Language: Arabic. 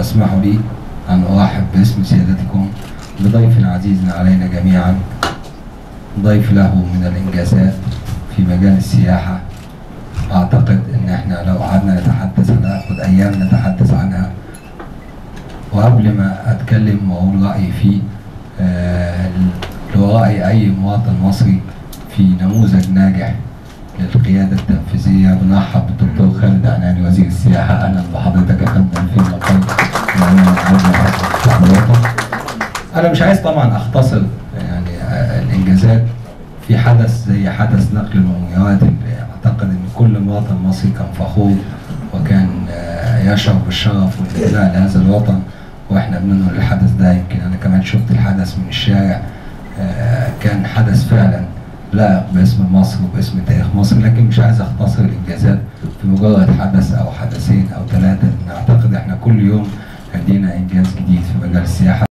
تسمحوا لي أن أرحب باسم سيادتكم بضيف عزيز علينا جميعا ضيف له من الإنجازات في مجال السياحة. أعتقد إن إحنا لو قعدنا نتحدث هناخد أيام نتحدث عنها. وقبل ما أتكلم وأقول رأيي فيه آه، لو رأي أي مواطن مصري في نموذج ناجح أنا مش عايز طبعا أختصر يعني الإنجازات. في حدث زي حدث نقل المومياوات اللي أعتقد إن كل مواطن مصري كان فخور وكان آه، يشعر بالشرف والانتماء لهذا الوطن. وإحنا بننقل الحدث ده يمكن أنا كمان شفت الحدث من الشارع آه، كان حدث فعلا لائق باسم مصر وباسم تاريخ مصر لكن مش عايز أختصر الإنجازات في مجرد حدث أو حدثين أو ثلاثة. أعتقد إحنا كل يوم عندنا إنجاز جديد في مجال السياحة.